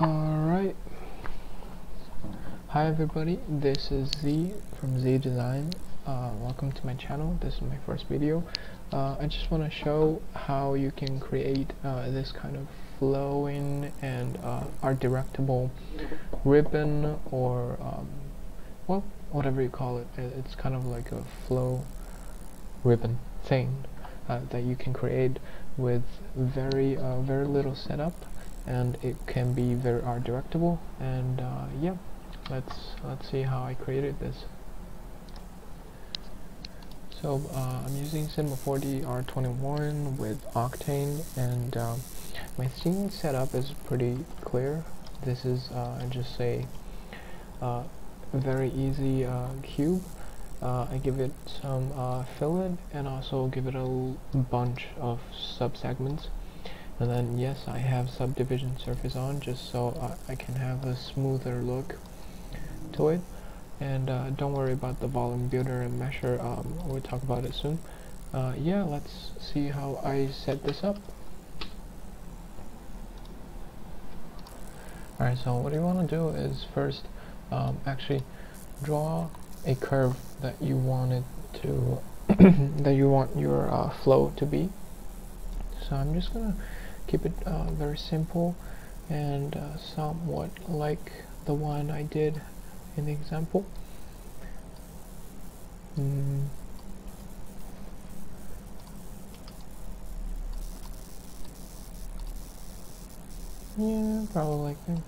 Alright. Hi everybody, this is Z from Z Design. Uh, welcome to my channel. This is my first video. Uh, I just want to show how you can create uh, this kind of flowing and uh, art directable ribbon or um, well, whatever you call it. It's kind of like a flow ribbon thing uh, that you can create with very uh, very little setup and it can be very art directable. And uh, yeah let's let's see how I created this. So uh, I'm using Cinema 4D R21 with Octane and um, my scene setup is pretty clear. This is uh, just a uh, very easy uh, cube. Uh, I give it some fillet and also give it a bunch of sub-segments and then yes I have subdivision surface on just so I, I can have a smoother look to it. And uh, don't worry about the volume builder and measure um, we'll talk about it soon. Uh, yeah let's see how I set this up. Alright so what you want to do is first um, actually draw a curve that you want it to that you want your uh, flow to be. So I'm just gonna keep it uh, very simple and uh, somewhat like the one I did in the example. Mm. Yeah, probably like that.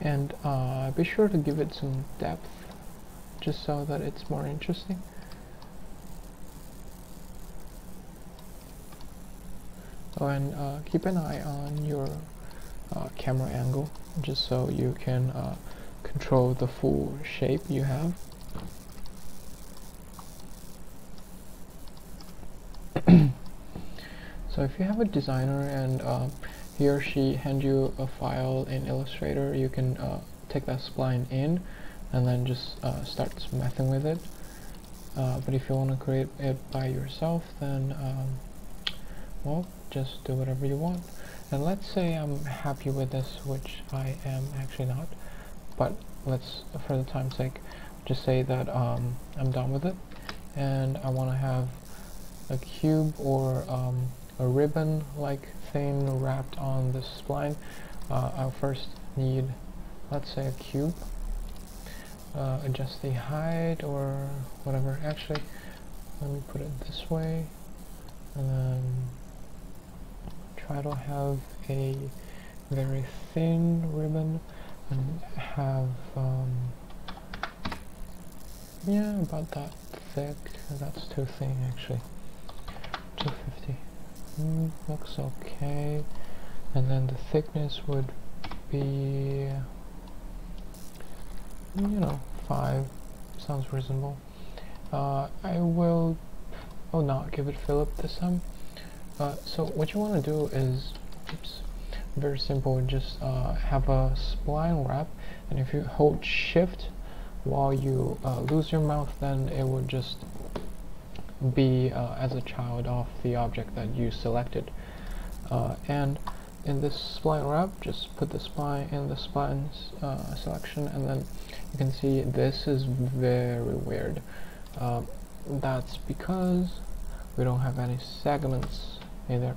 And uh, be sure to give it some depth just so that it's more interesting. And uh, keep an eye on your uh, camera angle just so you can uh, control the full shape you have. so if you have a designer and uh, he or she hand you a file in Illustrator, you can uh, take that spline in and then just uh, start messing with it. But if you want to create it by yourself, then um, well, just do whatever you want. And let's say I'm happy with this, which I am actually not, but let's, for the time's sake, just say that um, I'm done with it, and I want to have a cube or um, a ribbon-like thing wrapped on the spline. Uh, I'll first need, let's say, a cube. Uh, adjust the height or whatever. Actually, let me put it this way, and then try to have a very thin ribbon and have um, yeah about that thick. That's too thin actually. 250 mm, looks okay. And then the thickness would be you know 5 sounds reasonable. Uh, I will oh not give it fillet this time uh, so what you want to do is, oops, very simple, just uh, have a spline wrap, and if you hold shift while you uh, lose your mouth, then it would just be uh, as a child of the object that you selected. Uh, and in this spline wrap, just put the spline in the spline selection, and then you can see this is very weird. that's because we don't have any segments either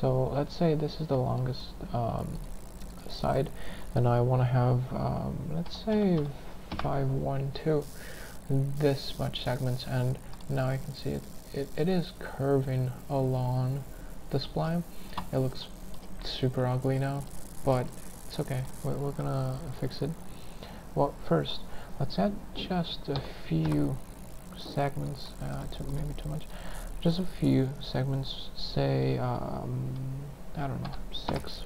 so let's say this is the longest um, side and I want to have um, let's say 512 this much segments and now I can see it, it, it is curving along the spline. It looks super ugly now but it's okay. We're, we're gonna fix it. Well first let's add just a few segments uh, to maybe too much just a few segments, say, um, I don't know, six.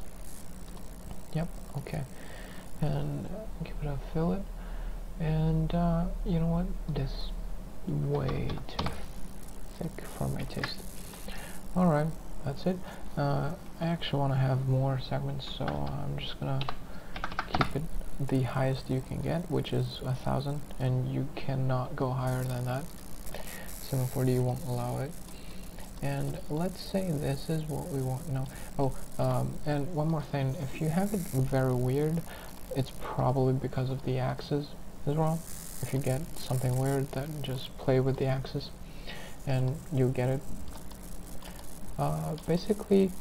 Yep, okay. And give it a fillet. And uh, you know what? This way too thick for my taste. Alright, that's it. Uh, I actually want to have more segments, so I'm just gonna keep it the highest you can get, which is a thousand, and you cannot go higher than that. 740 won't allow it and let's say this is what we want now oh um, and one more thing. If you have it very weird it's probably because of the axis as well. If you get something weird then just play with the axis and you get it. Uh, basically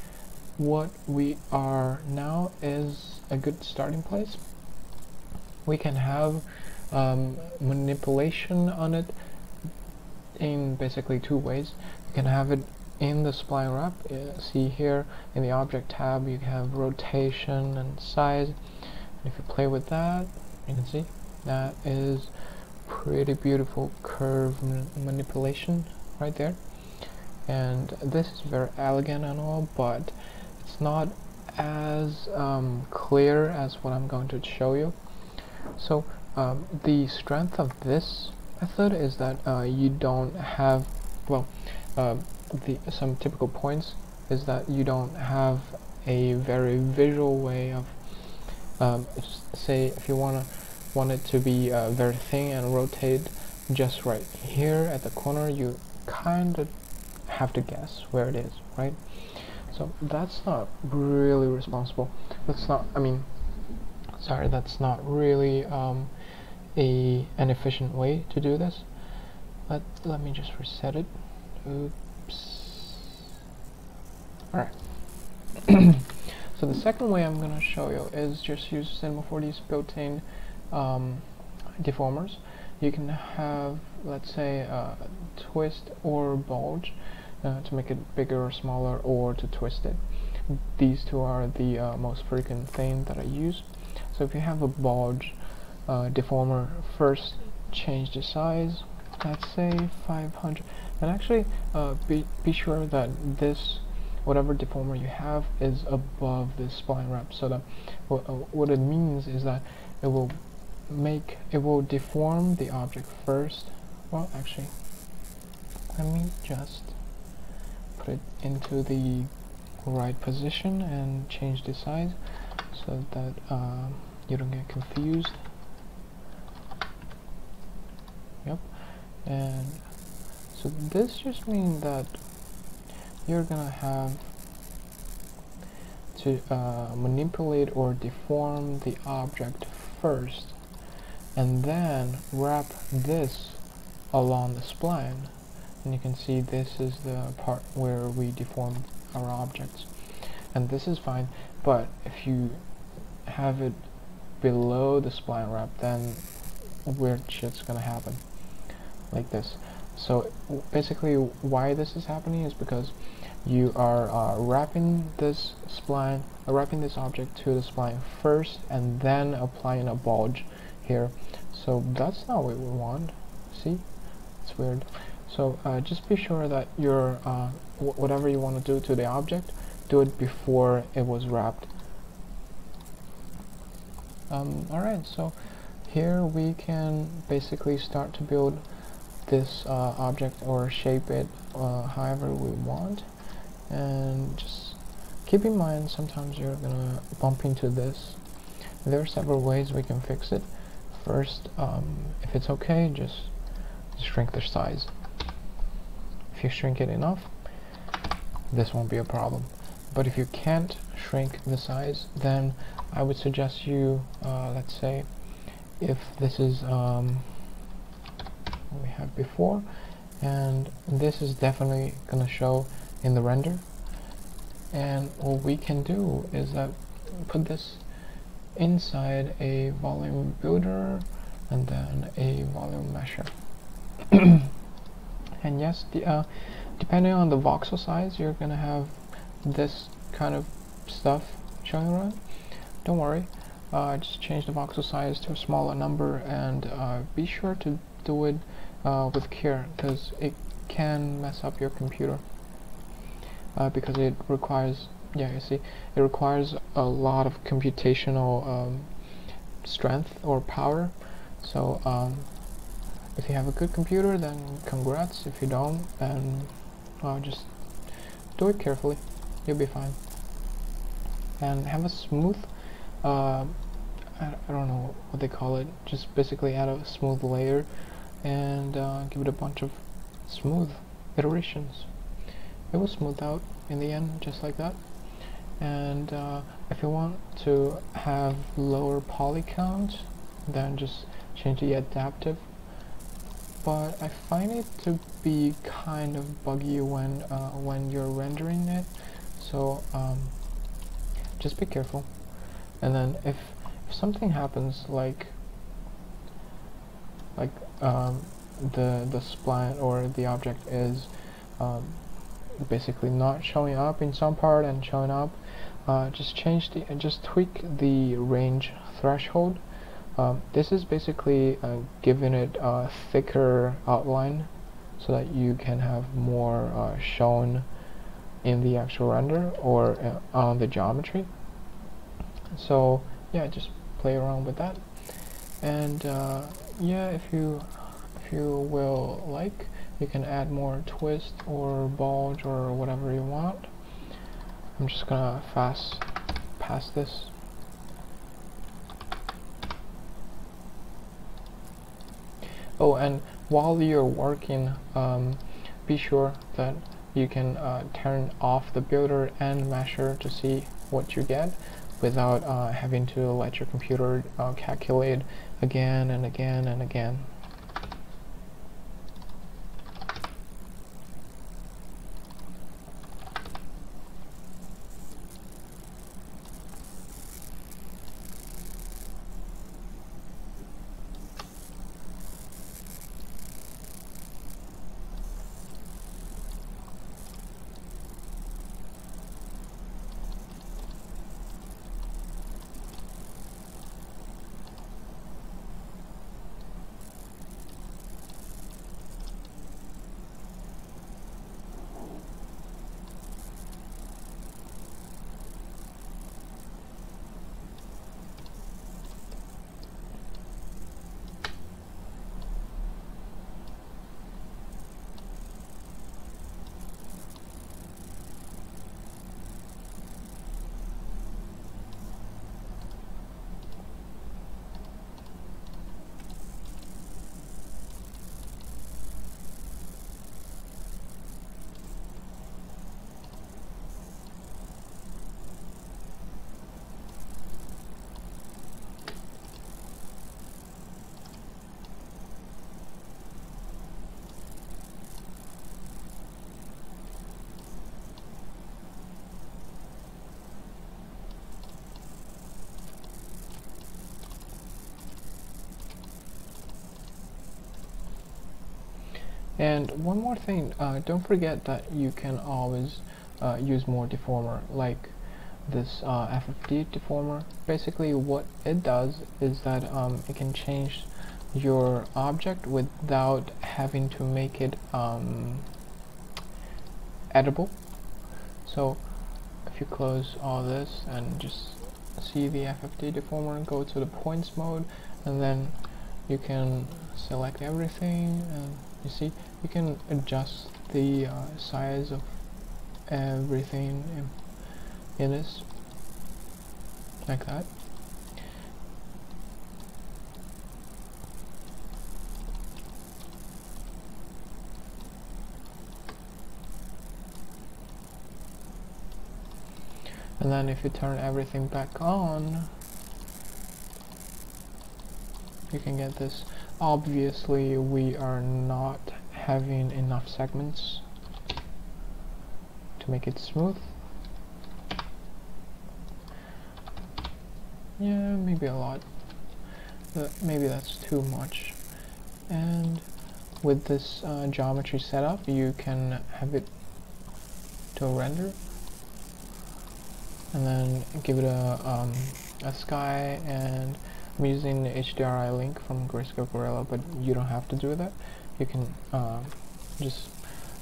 what we are now is a good starting place. We can have um, manipulation on it in basically two ways you can have it in the spline wrap. Uh, see here in the object tab you have rotation and size. And if you play with that you can see that is pretty beautiful curve manipulation right there. And this is very elegant and all but it's not as um, clear as what I'm going to show you. So um, the strength of this method is that uh, you don't have well uh, the some typical points is that you don't have a very visual way of um, say if you want to want it to be uh, very thin and rotate just right here at the corner you kind of have to guess where it is right? So that's not really responsible. That's not I mean sorry that's not really um, a an efficient way to do this let, let me just reset it. Oops. Alright so the second way I'm gonna show you is just use Cinema 4D's built-in um, deformers. You can have let's say a twist or bulge uh, to make it bigger or smaller or to twist it. These two are the uh, most frequent thing that I use. So if you have a bulge uh, deformer first change the size let's say 500 and actually uh, be, be sure that this whatever deformer you have is above the spline wrap so that what, uh, what it means is that it will make it will deform the object first. Well actually let me just put it into the right position and change the size so that uh, you don't get confused yep and so this just means that you're gonna have to uh, manipulate or deform the object first and then wrap this along the spline. And you can see this is the part where we deform our objects. And this is fine but if you have it below the spline wrap then weird shit's gonna happen like this. So basically why this is happening is because you are uh, wrapping this spline uh, wrapping this object to the spline first and then applying a bulge here. So that's not what we want. See? It's weird. So uh, just be sure that your uh, whatever you want to do to the object do it before it was wrapped. Um, alright so here we can basically start to build this uh, object or shape it uh, however we want. And just keep in mind sometimes you're gonna bump into this. There are several ways we can fix it. First um, if it's okay just shrink the size. If you shrink it enough this won't be a problem. But if you can't shrink the size then I would suggest you uh, let's say if this is um, we had before and this is definitely gonna show in the render. And what we can do is that put this inside a volume builder and then a volume mesher and yes the, uh, depending on the voxel size you're gonna have this kind of stuff showing around. Don't worry uh, just change the voxel size to a smaller number and uh, be sure to do it uh, with care because it can mess up your computer. Uh, because it requires yeah you see it requires a lot of computational um, strength or power. So um, if you have a good computer then congrats. If you don't then well, just do it carefully. You'll be fine. And have a smooth uh, I, I, don't know what they call it just basically add a smooth layer and uh, give it a bunch of smooth iterations. It will smooth out in the end just like that. And uh, if you want to have lower poly count then just change the adaptive. But I find it to be kind of buggy when uh, when you're rendering it. So um, just be careful. And then if, if something happens like like um, the the spline or the object is um, basically not showing up in some part and showing up uh, just change the uh, just tweak the range threshold. Um, this is basically uh, giving it a thicker outline so that you can have more uh, shown in the actual render or uh, on the geometry. So yeah just play around with that. And yeah if you if you will like you can add more twist or bulge or whatever you want. I'm just gonna fast pass this. Oh and while you're working um, be sure that you can uh, turn off the builder and mesher to see what you get without uh, having to let your computer uh, calculate again and again and again. And one more thing, uh, don't forget that you can always uh, use more deformer, like this uh, FFD deformer. Basically what it does is that um, it can change your object without having to make it um, edible. So if you close all this and just see the FFD deformer, and go to the points mode, and then you can select everything and you see you can adjust the uh, size of everything in, in this like that. And then if you turn everything back on you can get this. Obviously we are not having enough segments to make it smooth. Yeah maybe a lot but maybe that's too much. And with this uh, geometry setup you can have it to render and then give it a, um, a sky. And I'm using the HDRI link from Greyscalegorilla, but you don't have to do that. You can uh, just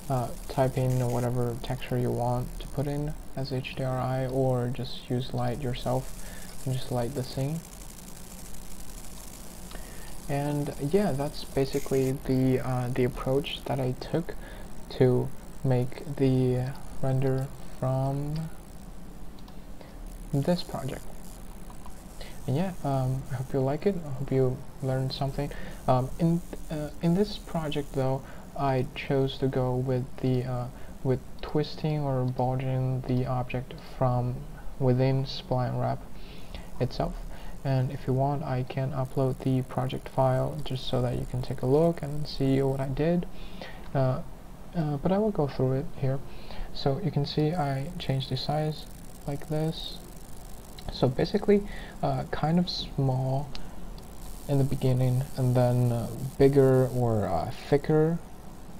uh, type in whatever texture you want to put in as HDRI, or just use light yourself and just light the scene. And yeah, that's basically the uh, the approach that I took to make the render from this project and yeah um, I hope you like it. I hope you learned something. Um, in uh, in this project though I chose to go with the uh, with twisting or bulging the object from within spline wrap itself. And if you want I can upload the project file just so that you can take a look and see what I did. Uh, uh, but I will go through it here. So you can see I changed the size like this so basically uh, kind of small in the beginning and then uh, bigger or uh, thicker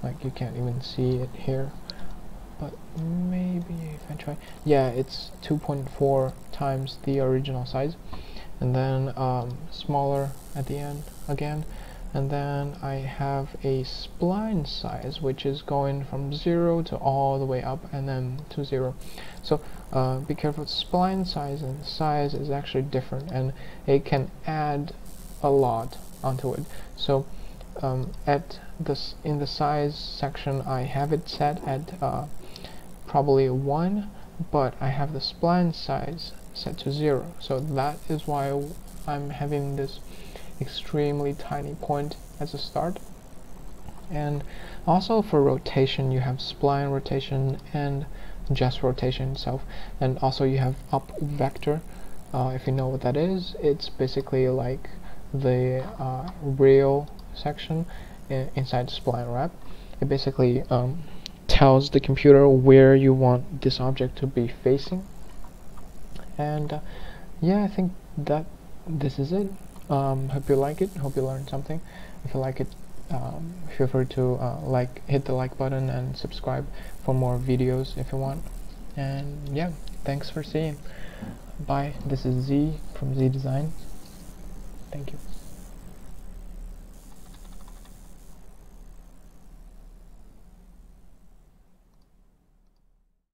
like you can't even see it here. But maybe if I try yeah it's 2.4 times the original size. And then um, smaller at the end again and then I have a spline size which is going from 0 to all the way up and then to 0 so uh, be careful spline size and size is actually different and it can add a lot onto it. So um, at this in the size section I have it set at uh, probably 1 but I have the spline size set to 0 so that is why I'm having this extremely tiny point as a start. And also for rotation you have spline rotation and just rotation itself. And also you have up vector. Uh, if you know what that is it's basically like the uh, rail section inside the spline wrap. It basically um, tells the computer where you want this object to be facing. And uh, yeah I think that this is it um, hope you like it. Hope you learned something. If you like it um, feel free to uh, like hit the like button and subscribe for more videos if you want. And yeah thanks for seeing. Bye. This is Z from Z Design. Thank you